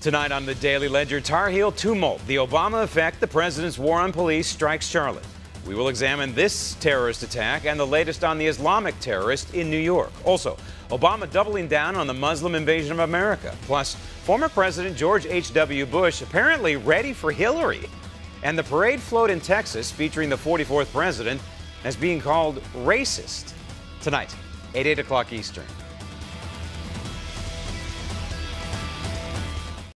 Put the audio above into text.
Tonight on the Daily Ledger, Tar Heel tumult, the Obama effect, the president's war on police strikes Charlotte. We will examine this terrorist attack and the latest on the Islamic terrorist in New York. Also, Obama doubling down on the Muslim invasion of America. Plus, former President George H.W. Bush apparently ready for Hillary. And the parade float in Texas featuring the 44th president as being called racist. Tonight, 8, 8 o'clock Eastern.